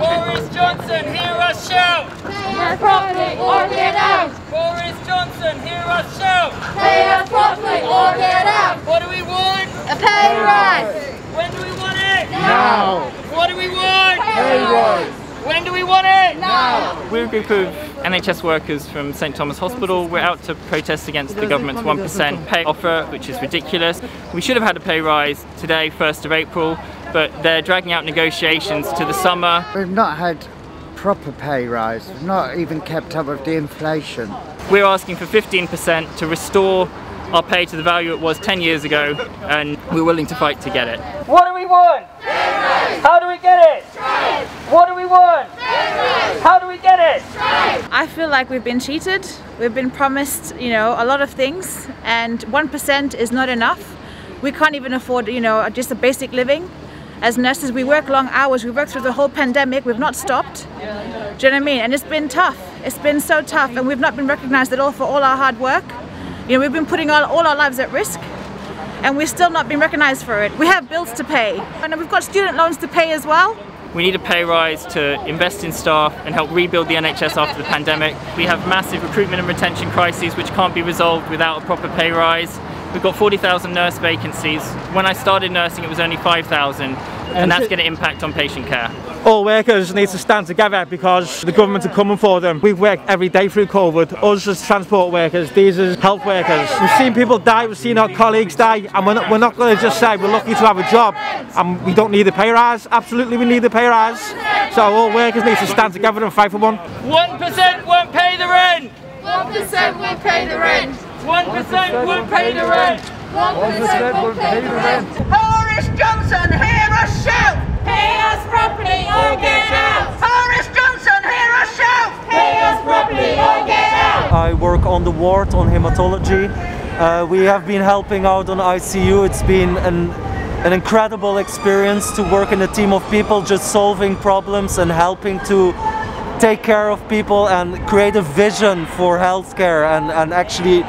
Boris Johnson, hear us shout! Pay us properly or get out! Boris Johnson, hear us shout! Pay us properly or get out! What do we want? A pay rise! When do we want it? Now! What do we want? Pay rise! When do we want it? Now! We're a group of NHS workers from St Thomas Hospital. We're out to protest against the government's 1% pay offer, which is ridiculous. We should have had a pay rise today, 1st of April, but they're dragging out negotiations to the summer. We've not had proper pay rise. We've not even kept up with the inflation. We're asking for 15% to restore our pay to the value it was 10 years ago, and we're willing to fight to get it. What do we want? How do we get it? What do we want? How do we get it? I feel like we've been cheated. We've been promised, you know, a lot of things, and 1% is not enough. We can't even afford, you know, just a basic living. As nurses, we work long hours. We worked through the whole pandemic. We've not stopped. Do you know what I mean? And it's been tough. It's been so tough, and we've not been recognised at all for all our hard work. You know, we've been putting all, all our lives at risk and we're still not being recognised for it. We have bills to pay and we've got student loans to pay as well. We need a pay rise to invest in staff and help rebuild the NHS after the pandemic. We have massive recruitment and retention crises which can't be resolved without a proper pay rise. We've got 40,000 nurse vacancies. When I started nursing it was only 5,000 and that's going to impact on patient care. all workers need to stand together because the government are coming for them. We've worked every day through COVID, us as transport workers, these as health workers. We've seen people die, we've seen our colleagues die, and we're not, we're not going to just say we're lucky to have a job and we don't need a pay rise. Absolutely, we need a pay rise. So all workers need to stand together and fight for one. 1% won't pay the rent! 1% won't pay the rent! 1% won't pay the rent! 1% won't pay the rent! Boris Johnson, hear us shout! Pay us properly or get out! Boris Johnson, hear us shout! Pay us properly or get out! I work on the ward on hematology. Uh, we have been helping out on ICU. It's been an, an incredible experience to work in a team of people just solving problems and helping to take care of people and create a vision for healthcare and, and actually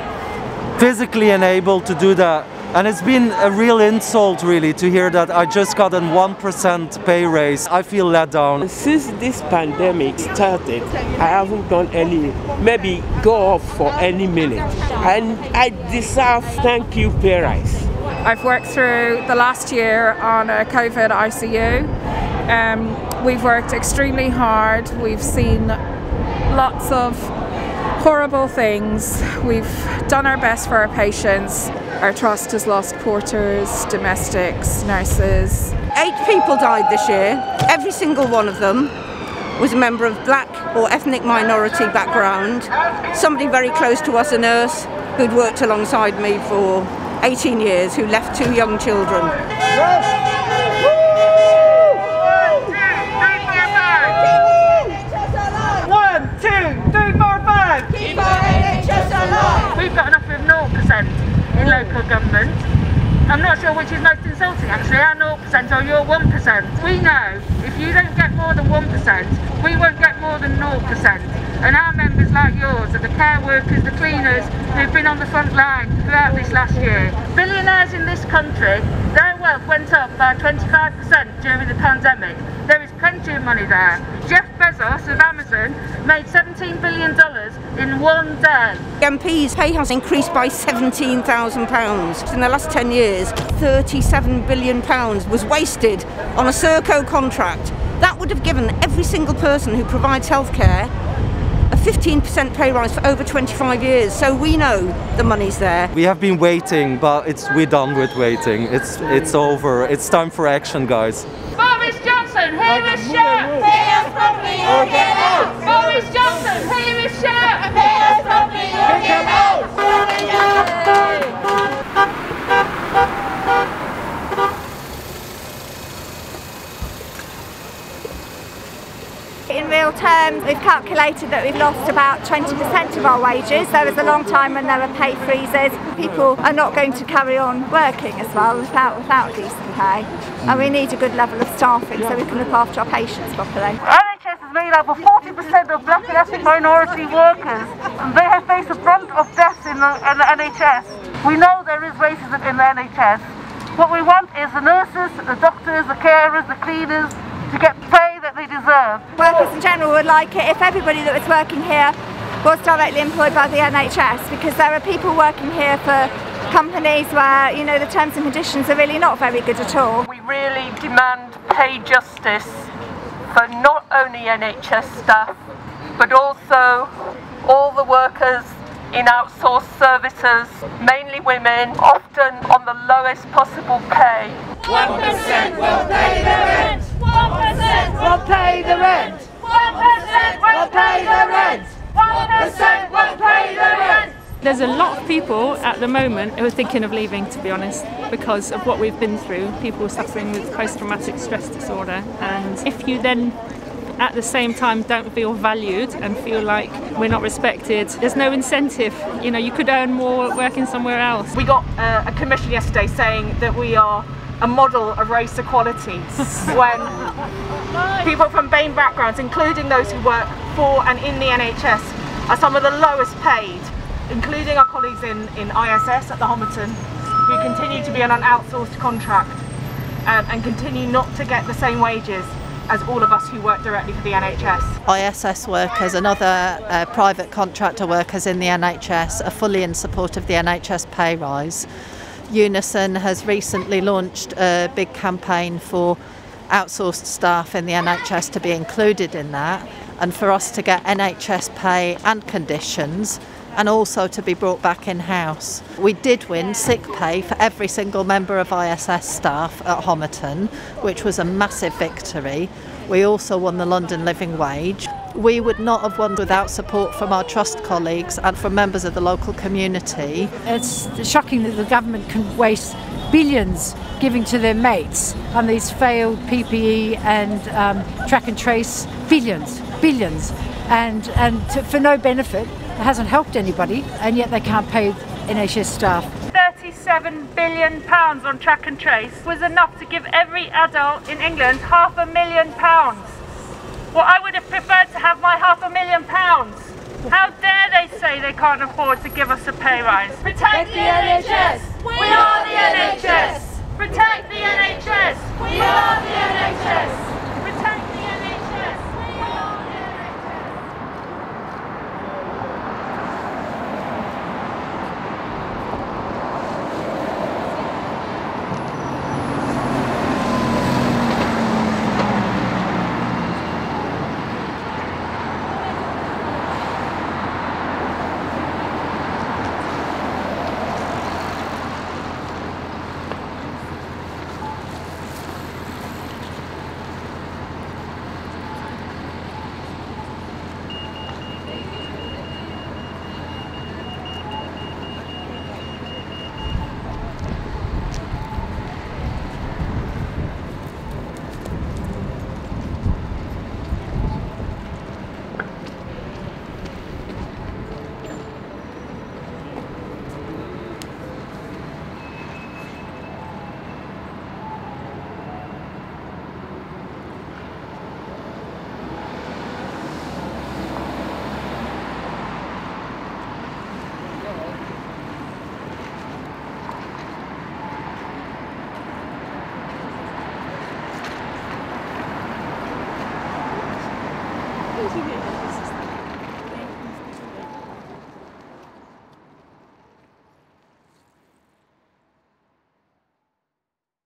physically enabled to do that. And it's been a real insult really to hear that I just got a 1% pay raise. I feel let down. Since this pandemic started, I haven't done any, maybe go off for any minute. And I deserve thank you pay rise. I've worked through the last year on a COVID ICU. Um, we've worked extremely hard. We've seen lots of horrible things. We've done our best for our patients. Our trust has lost porters, domestics, nurses. Eight people died this year. Every single one of them was a member of black or ethnic minority background. Somebody very close to us, a nurse who'd worked alongside me for 18 years, who left two young children. One, two, three, four, five! Keep our NHS alive! We've got enough of 0% in local government. I'm not sure which is most insulting actually, our 0% or your 1%. We know if you don't get more than 1%, we won't get more than 0%. And our members like yours are the care workers, the cleaners who've been on the front line throughout this last year. Billionaires in this country, wealth went up by 25% during the pandemic. There is plenty of money there. Jeff Bezos of Amazon made $17 billion in one day. MP's pay has increased by £17,000. In the last 10 years, £37 billion was wasted on a Serco contract. That would have given every single person who provides healthcare a 15% pay rise for over 25 years. So we know the money's there. We have been waiting, but it's we're done with waiting. It's it's over. It's time for action, guys. Boris Johnson, hear us shout! Pay us properly or get out! Boris Johnson, hear us shout! Pay us properly or get out! In real terms, we've calculated that we've lost about 20% of our wages. There was a long time when there were pay freezes. People are not going to carry on working as well without, without decent pay. And we need a good level of staffing so we can look after our patients properly. NHS is made up of 40% of black and ethnic minority workers and they have faced the brunt of deaths in the, in the NHS. We know there is racism in the NHS. What we want is the nurses, the doctors, the carers, the cleaners to get they deserve. Workers in general would like it if everybody that was working here was directly employed by the NHS because there are people working here for companies where you know the terms and conditions are really not very good at all. We really demand pay justice for not only NHS staff but also all the workers in outsourced services, mainly women, often on the lowest possible pay. 1% will pay the rent. 1% will pay the rent. 1% will pay the rent. 1% will pay the rent. There's a lot of people at the moment who are thinking of leaving, to be honest, because of what we've been through. People suffering with post traumatic stress disorder. And if you then at the same time don't feel valued and feel like we're not respected, there's no incentive. You know, you could earn more working somewhere else. We got uh, a commission yesterday saying that we are a model of race equality when people from BAME backgrounds, including those who work for and in the NHS, are some of the lowest paid, including our colleagues in, in ISS at the Homerton, who continue to be on an outsourced contract um, and continue not to get the same wages as all of us who work directly for the NHS. ISS workers and other uh, private contractor workers in the NHS are fully in support of the NHS pay rise. Unison has recently launched a big campaign for outsourced staff in the NHS to be included in that and for us to get NHS pay and conditions and also to be brought back in house. We did win sick pay for every single member of ISS staff at Homerton, which was a massive victory. We also won the London Living Wage. We would not have won without support from our trust colleagues and from members of the local community. It's shocking that the government can waste billions giving to their mates on these failed PPE and um, track and trace billions, billions, and and to, for no benefit. It hasn't helped anybody, and yet they can't pay NHS staff. 37 billion pounds on track and trace was enough to give every adult in England half a million pounds. Well, I would have preferred to have my half a million pounds. How dare they say they can't afford to give us a pay rise? Protect the NHS! We are the NHS! Protect the NHS! We are the NHS!